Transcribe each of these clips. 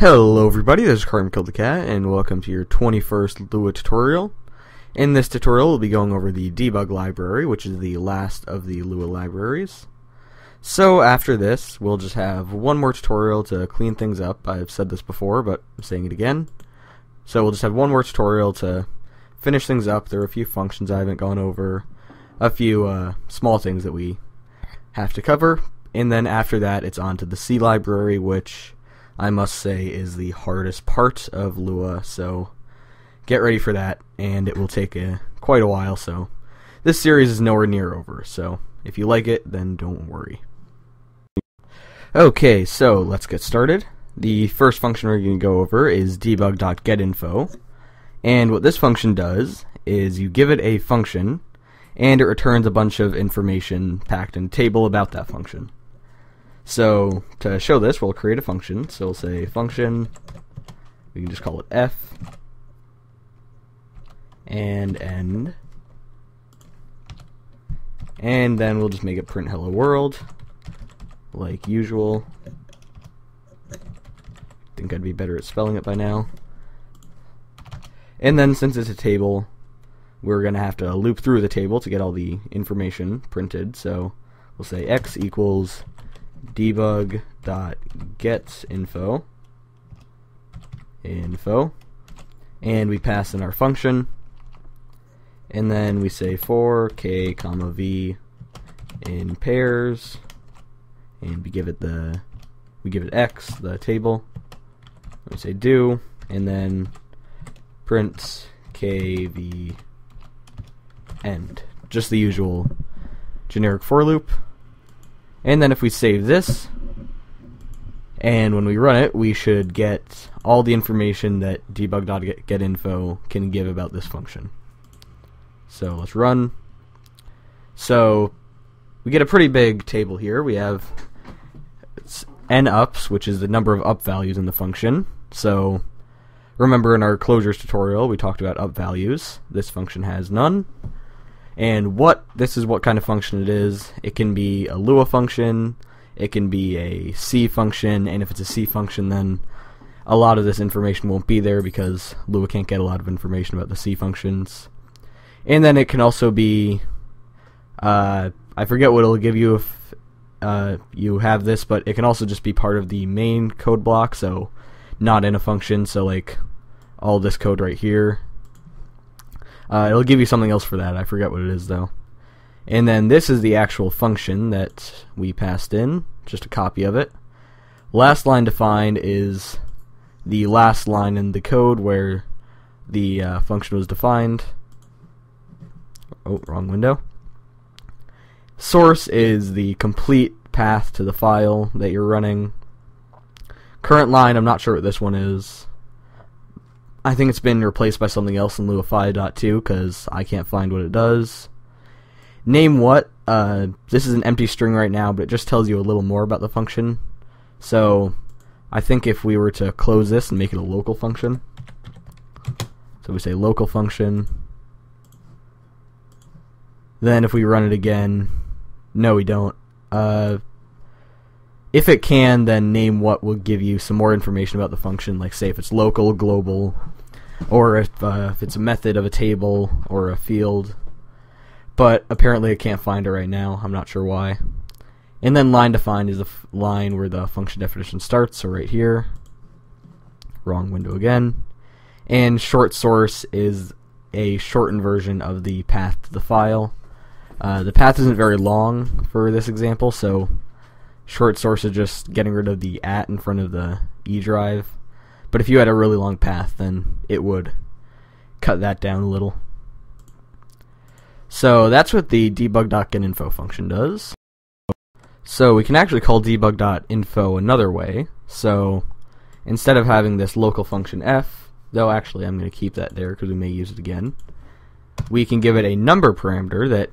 Hello everybody, this is Karma Killed the Cat, and welcome to your 21st Lua tutorial. In this tutorial, we'll be going over the debug library, which is the last of the Lua libraries. So after this, we'll just have one more tutorial to clean things up. I've said this before, but I'm saying it again. So we'll just have one more tutorial to finish things up. There are a few functions I haven't gone over, a few uh, small things that we have to cover, and then after that, it's on to the C library, which I must say is the hardest part of Lua. So get ready for that, and it will take a, quite a while. So this series is nowhere near over. So if you like it, then don't worry. Okay, so let's get started. The first function we're going to go over is debug.getInfo. And what this function does is you give it a function and it returns a bunch of information packed in a table about that function. So to show this, we'll create a function. So we'll say function, we can just call it f, and end, and then we'll just make it print hello world, like usual. Think I'd be better at spelling it by now. And then since it's a table, we're going to have to loop through the table to get all the information printed. So we'll say x equals debug.getInfo info. And we pass in our function. And then we say for k comma v in pairs. And we give it the we give it x the table. We say do. And then print kv end. Just the usual generic for loop. And then if we save this, and when we run it, we should get all the information that debug.getInfo can give about this function. So let's run. So we get a pretty big table here. We have n ups, which is the number of up values in the function. So remember in our closures tutorial, we talked about up values. This function has none. And what this is what kind of function it is. It can be a Lua function, it can be a C function, and if it's a C function then a lot of this information won't be there because Lua can't get a lot of information about the C functions. And then it can also be uh, I forget what it'll give you if uh, you have this, but it can also just be part of the main code block, so not in a function. So like all this code right here uh, it'll give you something else for that. I forget what it is though. And then this is the actual function that we passed in, just a copy of it. Last line defined is the last line in the code where the uh, function was defined. Oh, wrong window. Source is the complete path to the file that you're running. Current line, I'm not sure what this one is. I think it's been replaced by something else in Lua 5.2 because I can't find what it does. Name what? Uh, this is an empty string right now, but it just tells you a little more about the function. So I think if we were to close this and make it a local function, so we say local function, then if we run it again, no we don't. Uh, if it can, then name what will give you some more information about the function, like say if it's local, global, or if, uh, if it's a method of a table or a field. But apparently I can't find it right now. I'm not sure why. And then line defined is the line where the function definition starts, so right here. Wrong window again. And short source is a shortened version of the path to the file. Uh, the path isn't very long for this example, so short source is just getting rid of the at in front of the E drive. But if you had a really long path, then it would cut that down a little. So that's what the debug.getInfo function does. So we can actually call debug.info another way. So instead of having this local function f, though actually I'm going to keep that there because we may use it again, we can give it a number parameter that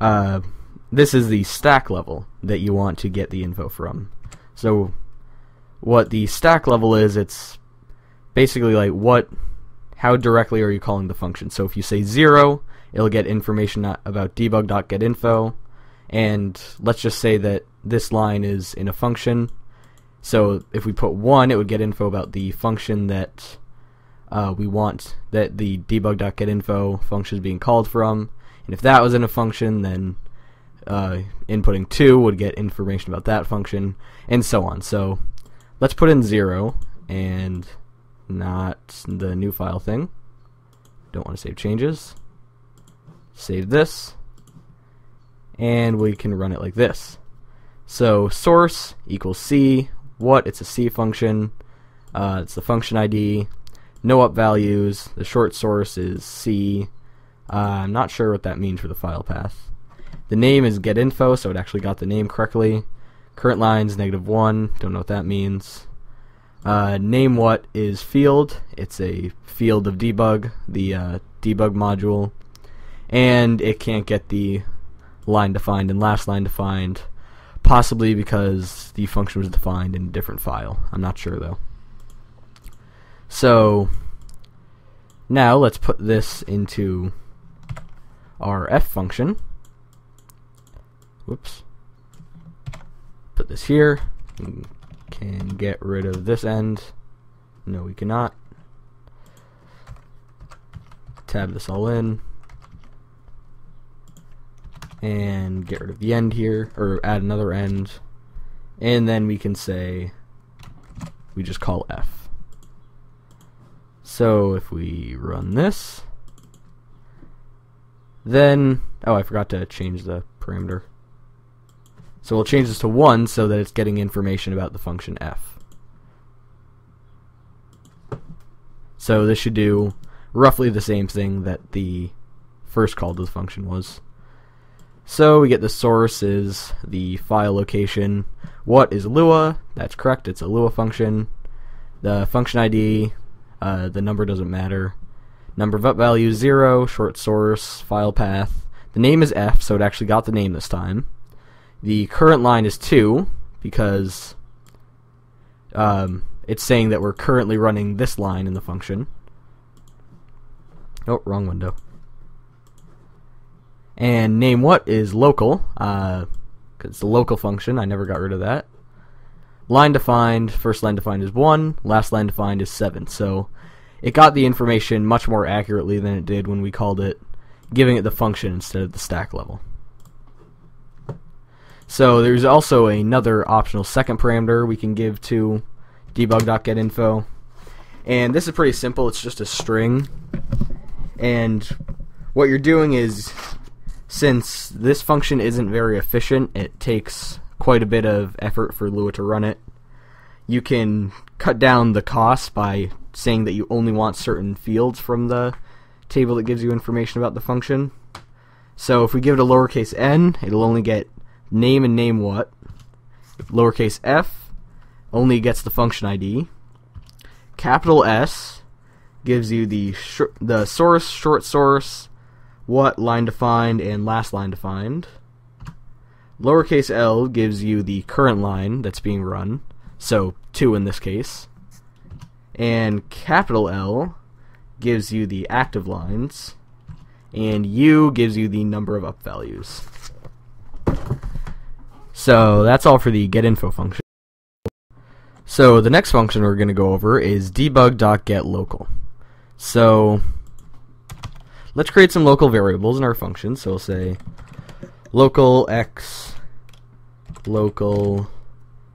uh, this is the stack level that you want to get the info from. So what the stack level is, it's basically like what, how directly are you calling the function? So if you say zero, it'll get information about debug.getInfo, and let's just say that this line is in a function. So if we put 1, it would get info about the function that uh, we want that the debug.getInfo function is being called from. And if that was in a function, then uh, inputting 2 would get information about that function, and so on. So let's put in 0 and not the new file thing. Don't want to save changes. Save this. And we can run it like this. So source equals C. What? It's a C function. Uh, it's the function ID. No up values. The short source is C. uh, not sure what that means for the file path. The name is getinfo, so it actually got the name correctly. Current lines negative one. Don't know what that means. Uh, name what is field. It's a field of debug, the uh, debug module, and it can't get the line defined and last line defined, possibly because the function was defined in a different file. I'm not sure though. So now let's put this into our f function. Whoops. Put this here We can get rid of this end. No, we cannot. Tab this all in. And get rid of the end here, or add another end. And then we can say, we just call f. So if we run this, then, oh, I forgot to change the parameter. So we'll change this to 1 so that it's getting information about the function f. So this should do roughly the same thing that the first call to the function was. So we get the source is the file location. What is Lua? That's correct, it's a Lua function. The function ID, uh, the number doesn't matter. Number of up value 0, short source, file path. The name is F, so it actually got the name this time. The current line is 2 because um, it's saying that we're currently running this line in the function. Oh, wrong window. And name what is local, because uh, it's the local function. I never got rid of that. Line defined, first line defined is 1, last line defined is 7. So it got the information much more accurately than it did when we called it, giving it the function instead of the stack level. So there's also another optional second parameter we can give to debug.getInfo. And this is pretty simple. It's just a string. And what you're doing is, since this function isn't very efficient, it takes quite a bit of effort for Lua to run it. You can cut down the cost by saying that you only want certain fields from the table that gives you information about the function. So if we give it a lowercase n, it'll only get name and name what. Lowercase f only gets the function ID. Capital S gives you the the source, short source, what line defined, and last line defined. Lowercase l gives you the current line that's being run, so 2 in this case. And capital L gives you the active lines, and U gives you the number of up values. So that's all for the getInfo function. So the next function we're going to go over is debug.getLocal. So let's create some local variables in our function. So we'll say local x local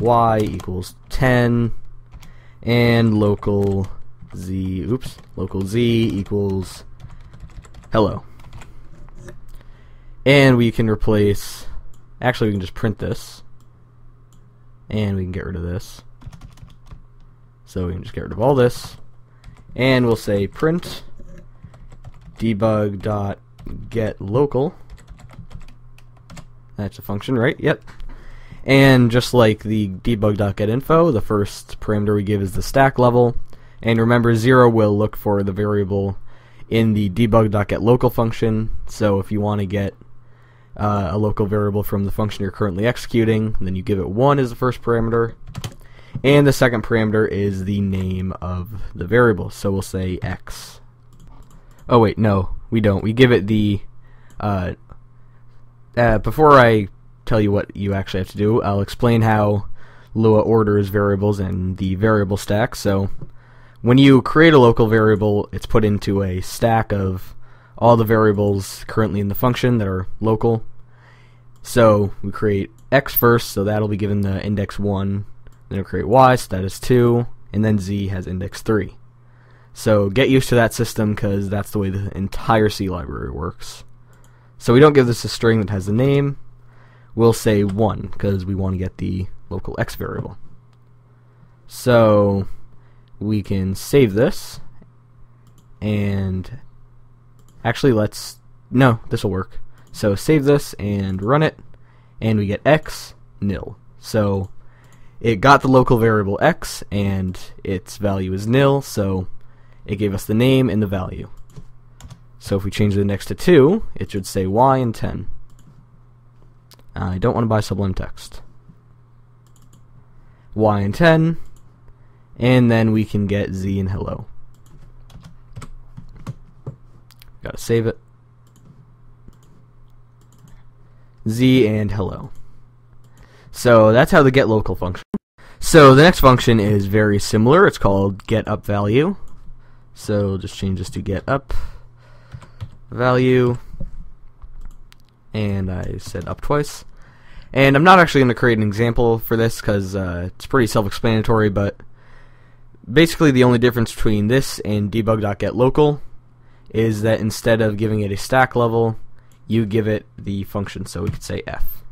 y equals 10 and local z oops local z equals hello and we can replace Actually, we can just print this. And we can get rid of this. So we can just get rid of all this. And we'll say print debug dot get local. That's a function, right? Yep. And just like the debug.getInfo, the first parameter we give is the stack level. And remember, 0 will look for the variable in the debug.getLocal function. So if you want to get uh, a local variable from the function you're currently executing. then you give it 1 as the first parameter. And the second parameter is the name of the variable. So we'll say x. Oh wait, no, we don't. We give it the... Uh, uh, before I tell you what you actually have to do, I'll explain how Lua orders variables in the variable stack. So when you create a local variable, it's put into a stack of all the variables currently in the function that are local. So we create x first, so that'll be given the index 1. Then we create y, so that is 2. And then z has index 3. So get used to that system because that's the way the entire C library works. So we don't give this a string that has the name. We'll say 1 because we want to get the local x variable. So we can save this and actually let's no this will work. So save this and run it and we get x nil. So it got the local variable x and its value is nil so it gave us the name and the value. So if we change the next to 2 it should say y and 10 I don't want to buy sublime text. Y and 10 and then we can get z and hello. Gotta save it. z and hello. So that's how the get local function. So the next function is very similar. It's called get up value. So just change this to get up value. And I said up twice. And I'm not actually going to create an example for this because uh, it's pretty self-explanatory, but basically the only difference between this and debug.getLocal is that instead of giving it a stack level, you give it the function, so we could say f.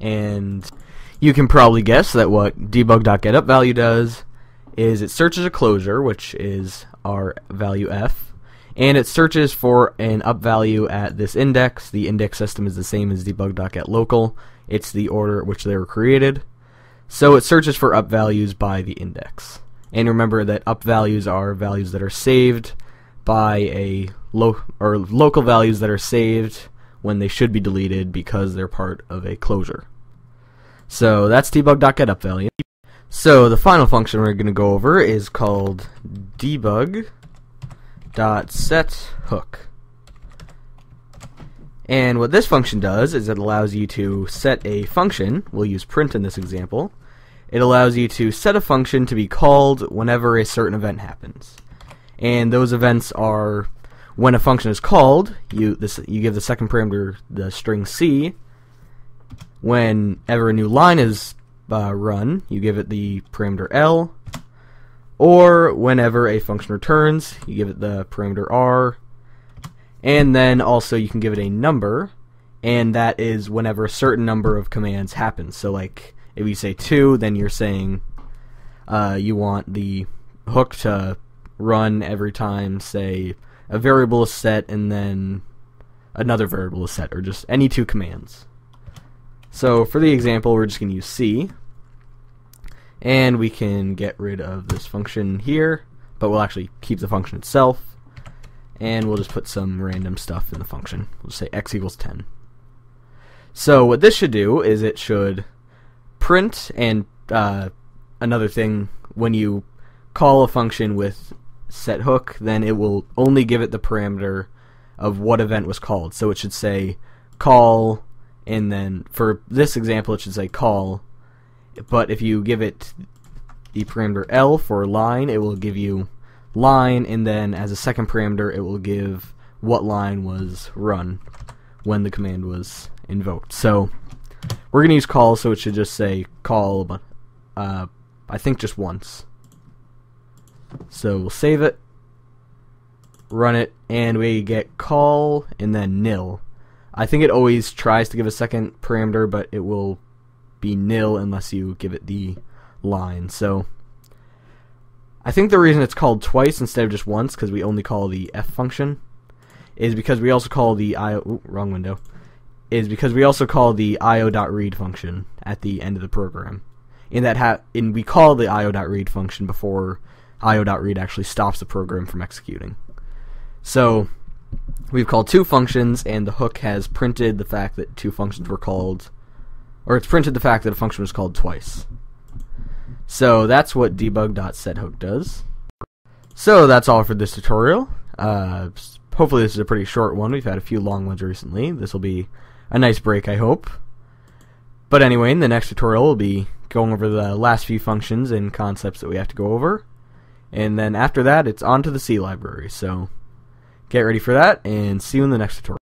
And you can probably guess that what debug.getUpValue does is it searches a closure, which is our value f, and it searches for an up value at this index. The index system is the same as debug.getLocal. It's the order at which they were created. So it searches for up values by the index. And remember that up values are values that are saved by a lo- or local values that are saved when they should be deleted because they're part of a closure. So that's debug.getUpValue. So the final function we're going to go over is called debug.setHook. And what this function does is it allows you to set a function, we'll use print in this example, it allows you to set a function to be called whenever a certain event happens. And those events are when a function is called, you this you give the second parameter the string c. Whenever a new line is uh, run, you give it the parameter l. Or whenever a function returns, you give it the parameter r. And then also you can give it a number, and that is whenever a certain number of commands happens. So like if you say two, then you're saying uh, you want the hook to run every time, say, a variable is set and then another variable is set, or just any two commands. So for the example, we're just going to use C, and we can get rid of this function here, but we'll actually keep the function itself, and we'll just put some random stuff in the function. We'll just say x equals 10. So what this should do is it should print and uh, another thing when you call a function with set hook, then it will only give it the parameter of what event was called. So it should say call, and then for this example, it should say call. But if you give it the parameter L for line, it will give you line, and then as a second parameter, it will give what line was run when the command was invoked. So we're going to use call, so it should just say call, uh, I think just once. So we'll save it, run it, and we get call and then nil. I think it always tries to give a second parameter, but it will be nil unless you give it the line. So I think the reason it's called twice instead of just once, because we only call the f function, is because we also call the i. Ooh, wrong window is because we also call the io.read function at the end of the program. In that ha- in we call the io.read function before io.read actually stops the program from executing. So we've called two functions and the hook has printed the fact that two functions were called or it's printed the fact that a function was called twice. So that's what debug.setHook does. So that's all for this tutorial. Uh, hopefully this is a pretty short one. We've had a few long ones recently. This will be a nice break, I hope. But anyway, in the next tutorial, we'll be going over the last few functions and concepts that we have to go over. And then after that, it's on to the C library. So get ready for that and see you in the next tutorial.